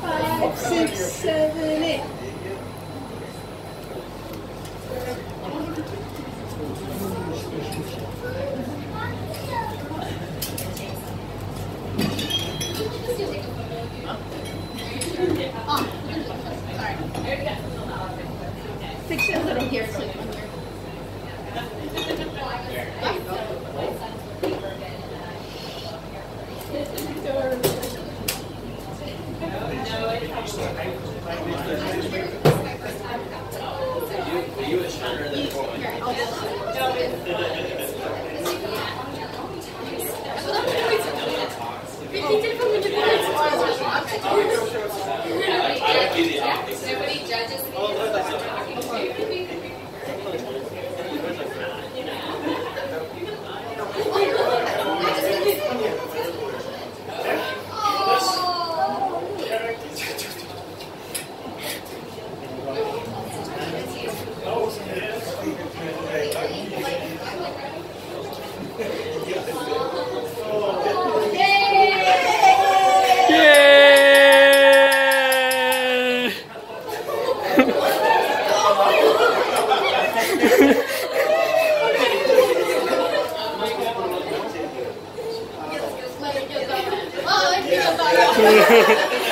Five, six, seven, eight. Pictures that here. Are you, are you a shiner Oh, I feel about it.